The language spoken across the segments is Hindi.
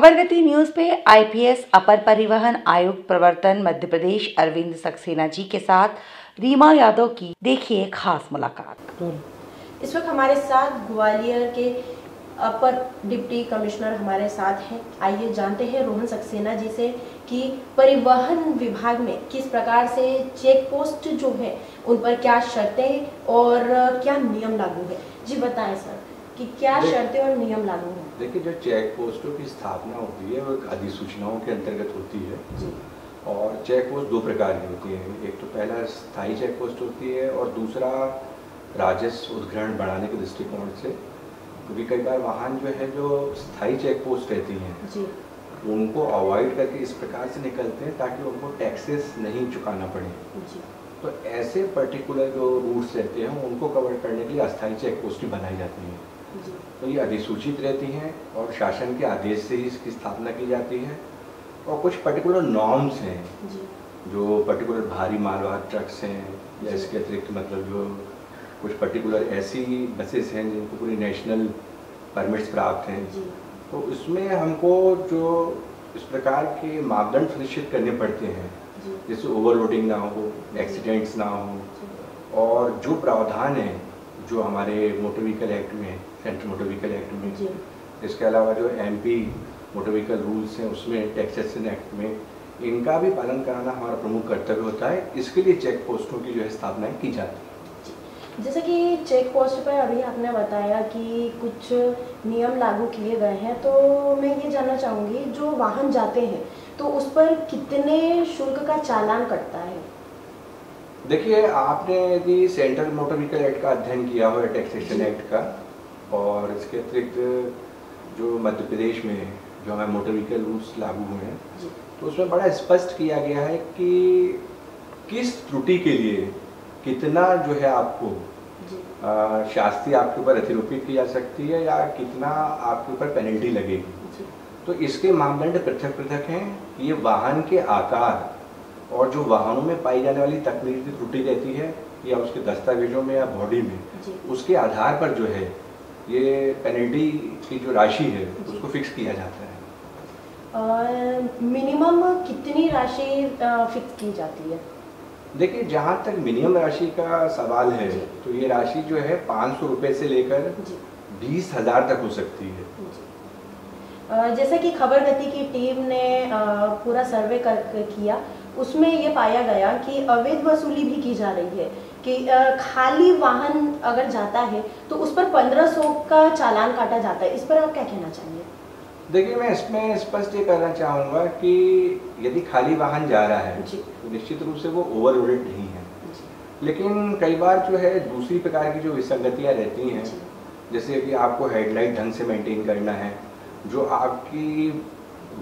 खबर गति न्यूज़ पे आईपीएस अपर परिवहन आयुक्त प्रवर्तन मध्य प्रदेश अरविंद सक्सेना जी के साथ रीमा यादव की देखिए खास मुलाकात। इस वक्त हमारे साथ ग्वालियर के अपर डिप्टी कमिश्नर हमारे साथ हैं। आइए जानते हैं रोहन सक्सेना जी से कि परिवहन विभाग में किस प्रकार से चेक पोस्ट जो है, उन पर क्या शर्तें और क्या नियम लागू है। जी बताएँ सर। कि क्या शर्तें और नियम लागू हैं। देखिए जो चेक पोस्टों की स्थापना होती है वो अधिसूचनाओं के अंतर्गत होती है। और चेक पोस्ट दो प्रकार की होती है। एक तो पहला स्थायी चेक पोस्ट होती है और दूसरा राजस्व उद्ग्रहण बढ़ाने के दृष्टिकोण से। क्योंकि कई बार वाहन जो है जो स्थायी चेक पोस्ट रहती हैं उनको अवॉइड करके इस प्रकार से निकलते हैं ताकि उनको टैक्सेस नहीं चुकाना पड़े। तो ऐसे पर्टिकुलर जो रूट्स रहते हैं उनको कवर करने के लिए अस्थायी चेक पोस्ट बनाई जाती हैं। तो ये अधिसूचित रहती हैं और शासन के आदेश से ही इसकी स्थापना की जाती है। और कुछ पर्टिकुलर नॉर्म्स हैं जो। पर्टिकुलर भारी मालवाहक ट्रक्स हैं या इसके अतिरिक्त मतलब जो कुछ पर्टिकुलर ऐसी बसेस हैं जिनको पूरी नेशनल परमिट्स प्राप्त हैं। तो इसमें हमको जो इस प्रकार के मापदंड सुनिश्चित करने पड़ते हैं जैसे ओवरलोडिंग ना हो एक्सीडेंट्स ना हो और जो प्रावधान है जो हमारे मोटर व्हीकल एक्ट में सेंट्रल मोटर व्हीकल एक्ट में। इसके अलावा जो एमपी मोटर व्हीकल रूल्स हैं उसमें टैक्सेशन एक्ट में इनका भी पालन कराना हमारा प्रमुख कर्तव्य होता है। इसके लिए चेक पोस्टों की जो है स्थापना की जाती है। जैसे कि चेक पोस्ट पर अभी आपने बताया कि कुछ नियम लागू किए गए हैं तो मैं ये जानना चाहूँगी जो वाहन जाते हैं तो उस पर कितने शुल्क का चालान कटता है? देखिए आपने यदि सेंट्रल मोटर व्हीकल एक्ट का अध्ययन किया हुआ है टैक्सेशन एक्ट का। और इसके अतिरिक्त जो मध्य प्रदेश में जो हमारे मोटर व्हीकल रूल्स लागू हुए हैं तो उसमें बड़ा स्पष्ट किया गया है कि किस त्रुटि के लिए कितना जो है आपको जी। आ, शास्ति आपके ऊपर अतिरोपित की जा सकती है या कितना आपके ऊपर पेनल्टी लगेगी? तो इसके मापदंड पृथक पृथक हैं ये वाहन के आकार और जो वाहनों में पाई जाने वाली तकनीकी त्रुटि रहती है या उसके दस्तावेजों में या बॉडी में उसके आधार पर जो है ये पेनल्टी की जो राशि है उसको फिक्स किया जाता है। मिनिमम कितनी राशि फिक्स की जाती है? देखिए जहाँ तक मिनिमम राशि का सवाल है तो ये राशि जो है पाँच सौ रुपये से लेकर बीस हज़ार तक हो सकती है। जैसा कि खबर गति की टीम ने पूरा सर्वे कर किया उसमें ये पाया गया कि अवैध वसूली भी की जा रही है कि खाली वाहन अगर जाता है तो उस पर 1500 का चालान काटा जाता है। इस पर आप क्या कहना चाहेंगे? देखिए मैं इसमें स्पष्ट ये करना चाहूँगा कि यदि खाली वाहन जा रहा है तो निश्चित रूप से वो ओवरलोडेड नहीं है। लेकिन कई बार जो है दूसरी प्रकार की जो विसंगतियाँ रहती हैं जैसे कि आपको हेडलाइट ढंग से मेंटेन करना है जो आपकी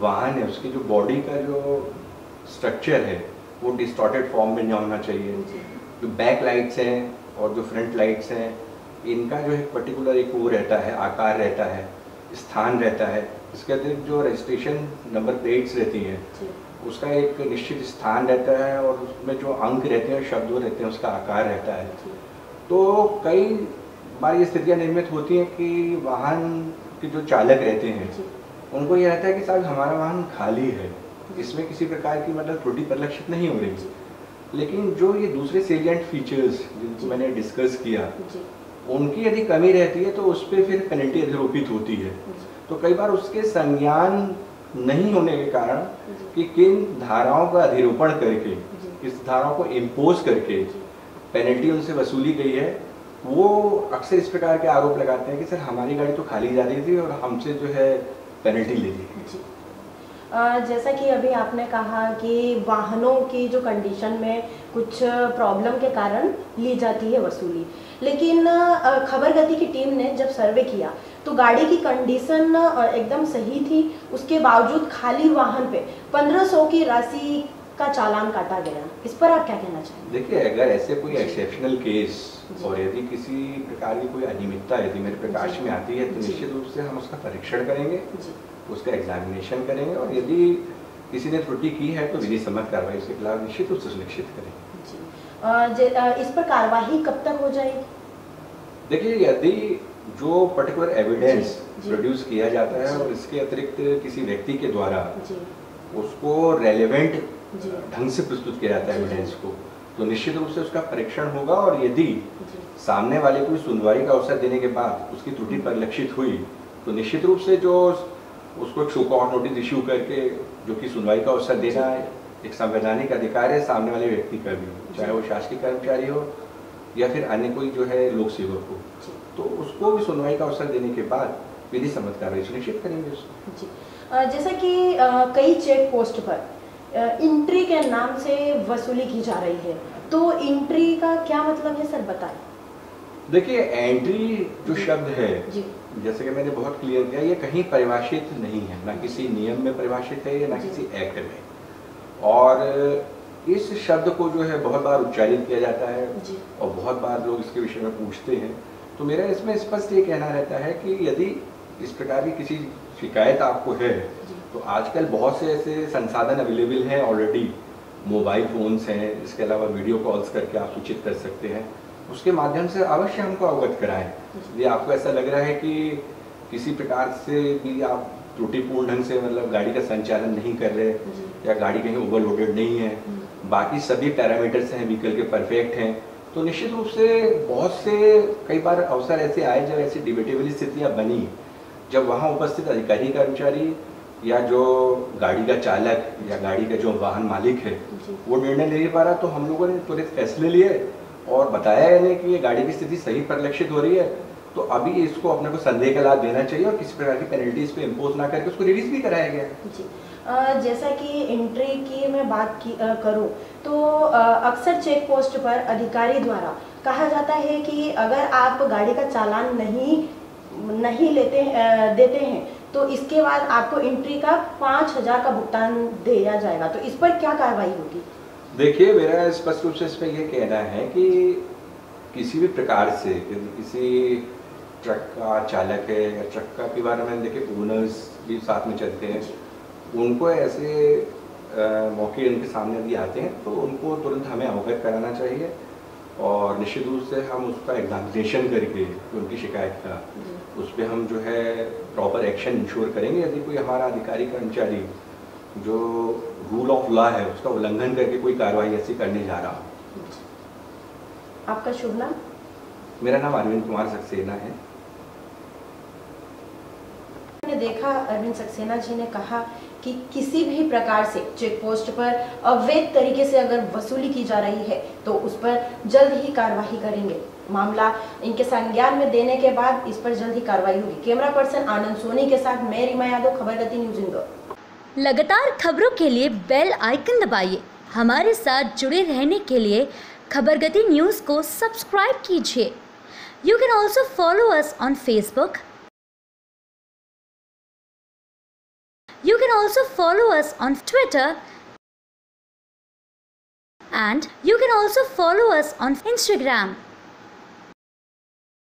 वाहन है उसकी जो बॉडी का जो स्ट्रक्चर है वो डिस्टॉर्टेड फॉर्म में नहीं होना चाहिए। जो। बैक लाइट्स हैं और जो फ्रंट लाइट्स हैं इनका जो है पर्टिकुलर एक वो रहता है आकार रहता है स्थान रहता है। इसके अतिरिक्त जो रजिस्ट्रेशन नंबर प्लेट्स रहती हैं उसका एक निश्चित स्थान रहता है और उसमें जो अंक रहते हैं शब्द रहते हैं उसका आकार रहता है। तो कई बार ये स्थितियाँ निर्मित होती हैं कि वाहन के जो चालक रहते हैं उनको ये रहता है कि साहब हमारा वाहन खाली है। इसमें किसी प्रकार की मतलब त्रुटि परिलक्षित नहीं हो रही लेकिन जो ये दूसरे सेलियंट फीचर्स जिनको मैंने डिस्कस किया उनकी यदि कमी रहती है तो उस पर फिर पेनल्टी अधिरोपित होती है। तो कई बार उसके संज्ञान नहीं होने के कारण कि किन धाराओं का अधिरोपण करके इस धाराओं को इम्पोज करके पेनल्टी उनसे वसूली गई है वो अक्सर इस प्रकार के आरोप लगाते हैं कि सर हमारी गाड़ी तो खाली जा रही थी और हमसे जो है पेनल्टी ले ली। जैसा कि अभी आपने कहा कि वाहनों की जो कंडीशन में कुछ प्रॉब्लम के कारण ली जाती है वसूली। लेकिन खबर गति की टीम ने जब सर्वे किया तो गाड़ी की कंडीशन एकदम सही थी। उसके बावजूद खाली वाहन पे 1500 की राशि का चालान काटा गया। इस पर आप क्या कहना चाहेंगे? देखिए अगर ऐसे कोई एक्सेप्शनल केस और यदि किसी प्रकार की कोई अनियमितता यदि मेरे प्रकाश में आती है तो निश्चित रूप से हम उसका परीक्षण करेंगे उसका एग्जामिनेशन करेंगे और यदि किसी ने त्रुटि की है तो विधि सम्मत कार्रवाई उसके खिलाफ निश्चित रूप से सुनिश्चित करेंगे इस पर कार्रवाई कब तक हो जाएगी? देखिए यदि जो पर्टिकुलर एविडेंस। प्रोड्यूस किया जाता है और इसके अतिरिक्त किसी व्यक्ति के द्वारा उसको रेलेवेंट ढंग से प्रस्तुत किया जाता है एविडेंस को। तो निश्चित रूप से उसका परीक्षण होगा और यदि सामने वाले को सुनवाई का अवसर देने के बाद उसकी त्रुटि परिलक्षित हुई तो निश्चित रूप से जो उसको एक शो कॉट नोटिस इश्यू करके जो कि सुनवाई का अवसर देना है एक संवैधानिक अधिकार है सामने वाले व्यक्ति का भी चाहे वो शासकीय कर्मचारी हो या फिर अन्य कोई जो है लोक सेवक हो। तो उसको भी सुनवाई का अवसर देने के बाद विधि सम्मत कार्रवाई सुनिश्चित करेंगे उसको। जी। जैसा कि कई चेक पोस्ट पर इंट्री के नाम से वसूली की जा रही है। तो इंट्री का क्या मतलब है सर बताएँ? देखिए एंट्री जो शब्द है जी। जैसे कि मैंने बहुत क्लियर किया ये कहीं परिभाषित नहीं है। ना किसी नियम में परिभाषित है या ना किसी एक्ट में। और इस शब्द को जो है बहुत बार उच्चारित किया जाता है और बहुत बार लोग इसके विषय में पूछते हैं। तो मेरा इसमें स्पष्ट ये कहना रहता है कि यदि इस प्रकार की किसी शिकायत आपको है तो आजकल बहुत से ऐसे संसाधन अवेलेबल हैं ऑलरेडी मोबाइल फ़ोन्स हैं इसके अलावा वीडियो कॉल्स करके आप सूचित कर सकते हैं। उसके माध्यम से अवश्य हमको अवगत कराएँ। यदि आपको ऐसा लग रहा है कि किसी प्रकार से भी आप त्रुटिपूर्ण ढंग से मतलब गाड़ी का संचालन नहीं कर रहे या गाड़ी कहीं ओवरलोडेड नहीं है। बाकी सभी पैरामीटर्स हैं व्हीकल के परफेक्ट हैं। तो निश्चित रूप से बहुत से कई बार अवसर ऐसे आए जब ऐसी डिबेटेबल स्थितियाँ बनी। जब वहाँ उपस्थित अधिकारी कर्मचारी या जो गाड़ी का चालक या गाड़ी का जो वाहन मालिक है वो निर्णय ले पा रहा तो हम लोगों ने तुरंत फैसले लिए और बताया इन्हें कि ये गाड़ी की स्थिति सही परिलक्षित हो रही है। तो अभी इसको अपने को संदेह का लाभ देना चाहिए और किसी प्रकार की पेनल्टीज पे इम्पोज ना करके उसको रिलीज़ भी कराया गया जी। जैसा कि एंट्री की मैं बात की करूँ तो अक्सर चेक पोस्ट पर अधिकारी द्वारा कहा जाता है कि अगर आप गाड़ी का चालान नहीं नहीं लेते देते हैं तो इसके बाद आपको एंट्री का पाँच हज़ार का भुगतान दिया जाएगा। तो इस पर क्या कार्रवाई होगी? देखिए मेरा स्पष्ट रूप से इस पर यह कहना है कि किसी भी प्रकार से किसी ट्रक का चालक है या ट्रक का के बारे में देखिए ओनर्स भी साथ में चलते हैं उनको ऐसे अ, मौके उनके सामने यदि आते हैं तो उनको तुरंत हमें अवगत कराना चाहिए। और निश्चित रूप से हम उसका एग्जामिनेशन करके उनकी शिकायत का उस पर हम जो है प्रॉपर एक्शन इंश्योर करेंगे यदि कोई हमारा अधिकारी कर्मचारी जो रूल ऑफ़ लॉ है उसका उल्लंघन करके कोई कार्रवाई ऐसी करने जा रहा हो। आपका शुभ नाम? मेरा नाम अरविंद कुमार सक्सेना है। देखा, अरविंद सक्सेना जी ने कहा कि किसी भी प्रकार से चेक पोस्ट पर अवैध तरीके से अगर वसूली की जा रही है तो उस पर जल्द ही कार्रवाई करेंगे। मामला इनके संज्ञान में देने के बाद इस पर जल्द ही कार्रवाई होगी। कैमरा पर्सन आनंद सोनी के साथ मैं रिमा यादव, खबर गति न्यूज़ इंदौर। लगातार खबरों के लिए बेल आइकन दबाइए। हमारे साथ जुड़े रहने के लिए खबरगति न्यूज़ को सब्सक्राइब कीजिए। You can also follow us on Facebook You can also follow us on Twitter and you can also follow us on Instagram.